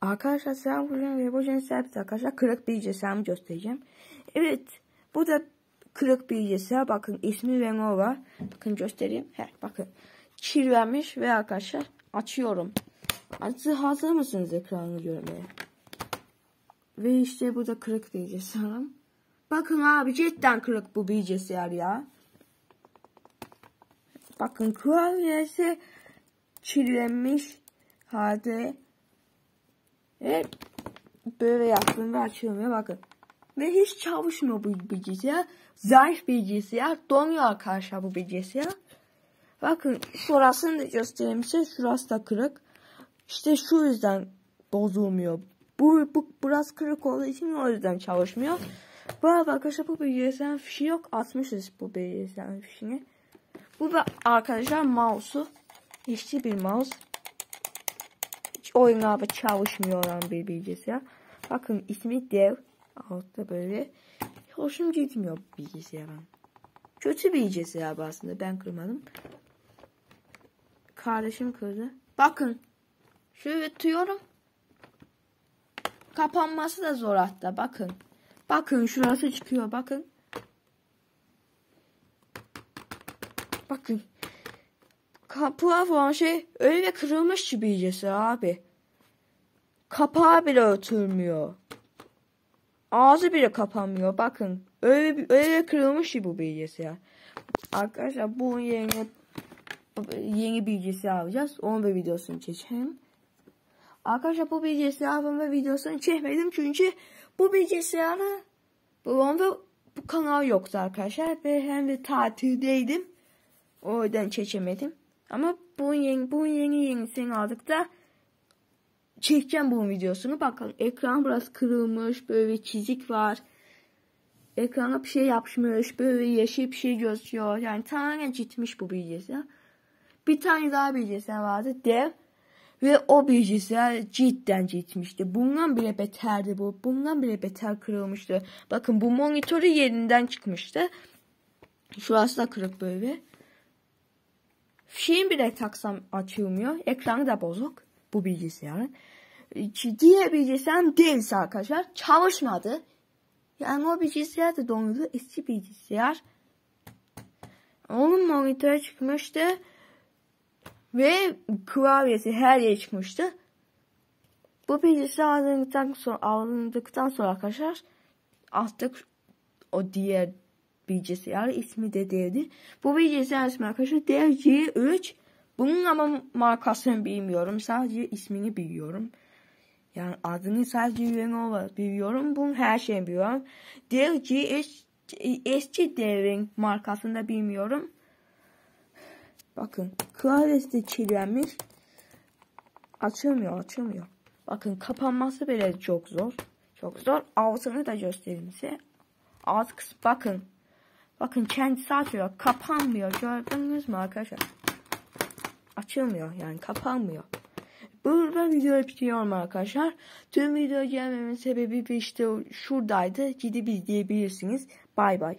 Arkadaşlar selam bugün ve bugün size arkadaşlar kırık bir cesaret göstereceğim. Evet bu da kırık bir cesaret. Bakın ismi Renova. Bakın göstereyim. He, bakın çiğlenmiş ve arkadaşlar açıyorum. Artık hazır mısınız ekranı görmeye? Ve işte bu da kırık bir cesaret. Bakın abi cidden kırık bu bir cesaret ya. Bakın klavyesi çiğlenmiş halde ve böyle yaptığımda açılmıyor bakın. Ve hiç çalışmıyor bu bilgisayar. Zayıf bilgisayar. Donuyor arkadaşlar bu bilgisayar. Bakın şurasını da göstereyim size. Şurası da kırık. İşte şu yüzden bozulmuyor. Bu, bu biraz kırık olduğu için o yüzden çalışmıyor. Bu arada arkadaşlar bu bilgisayarın fişi yok. Atmışız bu bilgisayarın fişini. Bu da arkadaşlar mouse'u. İşçi bir mouse oyunlarda çalışmıyor olan bir bilgisayar. Bakın ismi dev. Altta böyle. Hoşum gitmiyor bilgisayarın. Kötü bilgisayar aslında. Ben kırmadım. Kardeşim kırdı. Bakın. Şöyle tutuyorum. Kapanması da zor hatta. Bakın. Bakın şurası çıkıyor. Bakın. Bakın kapağı falan şey öyle kırılmış gibiycesi abi. Kapağı bile oturmuyor. Ağzı bile kapanmıyor. Bakın öyle öyle kırılmış gibi bu bilgisayar. Arkadaşlar bu yeni yeni bilgisayar alacağız. Onun da videosunu çekeceğim. Arkadaşlar bu bilgisayarın ve videosunu çekmedim çünkü bu bilgisayarı bu onda bu kanal yoktu arkadaşlar ve hem de tatildeydim. O yüzden çekemedim. Ama bu yeni, bu yeni yenisini aldık da çekeceğim bu videosunu. Bakın ekran biraz kırılmış. Böyle çizik var. Ekrana bir şey yapışmış. Böyle yeşil bir şey gözüküyor. Yani tamamen gitmiş bu bilgisayar. Bir tane daha bilgisayar vardı. Dev. Ve o bilgisayar cidden gitmişti. Bundan bile beterdi bu. Bundan bile beter kırılmıştı. Bakın bu monitörü yerinden çıkmıştı. Şurası da kırık böyle. Şeyin bile taksam açılmıyor. Ekranı da bozuk bu bilgisayarın. Diğer bilgisayarım değilse arkadaşlar çalışmadı. Yani o bilgisayar da dondu. Eski bilgisayar. Onun monitörü çıkmıştı. Ve klavyesi her yere çıkmıştı. Bu bilgisayar alındıktan sonra, alındıktan sonra arkadaşlar artık o diğer bilgisayar ismi de değildi. Bu bilgisayar ismi arkadaşlar DG3. Bunun ama markasını bilmiyorum. Sadece ismini biliyorum. Yani adını sadece Lenovo biliyorum. Bunun her şeyini biliyorum. DG3 eski devrin markasını da bilmiyorum. Bakın klavyesi de çiğlenmiş. Açılmıyor açılmıyor. Bakın kapanması bile çok zor. Çok zor. Altını da göstereyim size. Alt kısmı bakın. Bakın kendisi açıyor. Kapanmıyor. Gördünüz mü arkadaşlar? Açılmıyor. Yani kapanmıyor. Burada video bitiriyorum arkadaşlar. Tüm video gelmemin sebebi işte şuradaydı. Gidip izleyebilirsiniz. Bay bay.